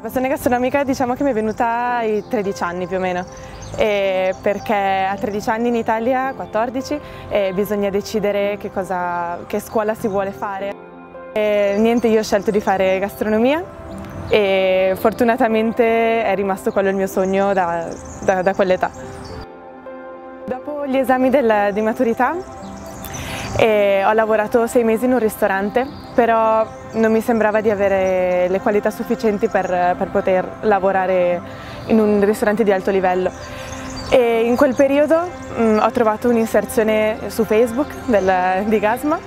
passione gastronomica diciamo che mi è venuta ai 13 anni più o meno, e perché a 13 anni in Italia, 14, bisogna decidere che, cosa, che scuola si vuole fare. E niente, io ho scelto di fare gastronomia e fortunatamente è rimasto quello il mio sogno da, da, da quell'età. Dopo gli esami del, di maturità ho lavorato sei mesi in un ristorante, però non mi sembrava di avere le qualità sufficienti per, per poter lavorare in un ristorante di alto livello. E in quel periodo mh, mm, ho trovato un'inserzione su Facebook del, di Gasma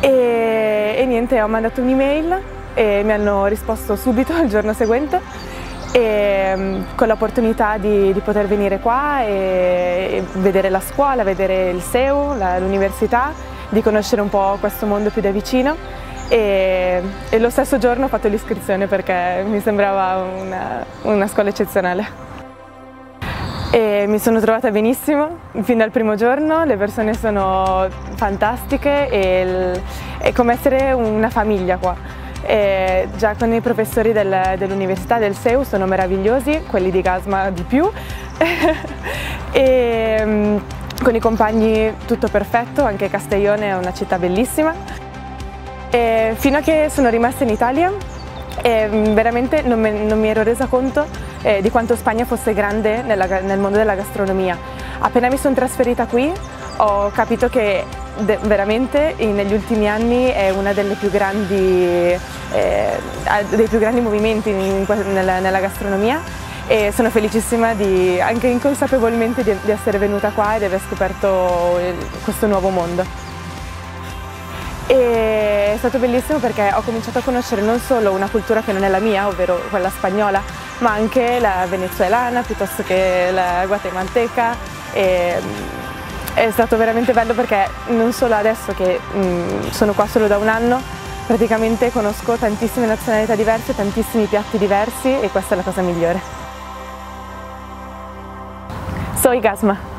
e, e niente, ho mandato un'email e mi hanno risposto subito il giorno seguente e, mm, con l'opportunità di, di, poter venire qua e, e, vedere la scuola, vedere il SEU, l'università, di conoscere un po' questo mondo più da vicino e, e lo stesso giorno ho fatto l'iscrizione perché mi sembrava una, una scuola eccezionale. E mi sono trovata benissimo fin dal primo giorno, le persone sono fantastiche e è come essere una famiglia qua. E già con i professori del, dell'università del SEU sono meravigliosi, quelli di Gasma di più e con i compagni tutto perfetto, anche Castellone è una città bellissima. E fino a che sono rimasta in Italia e mm, veramente non, me, non, mi ero resa conto eh, di quanto Spagna fosse grande nella, nel mondo della gastronomia. Appena mi sono trasferita qui ho capito che veramente negli ultimi anni è uno dei più grandi movimenti in, nella, nella, gastronomia e sono felicissima di, anche inconsapevolmente di, di essere venuta qua ed aver scoperto questo nuovo mondo. E è stato bellissimo perché ho cominciato a conoscere non solo una cultura che non è la mia, ovvero quella spagnola, ma anche la venezuelana piuttosto che la guatemalteca. E, è stato veramente bello perché non solo adesso che mm, sono qua solo da un anno, praticamente conosco tantissime nazionalità diverse, tantissimi piatti diversi e questa è la cosa migliore. Soy Gasma.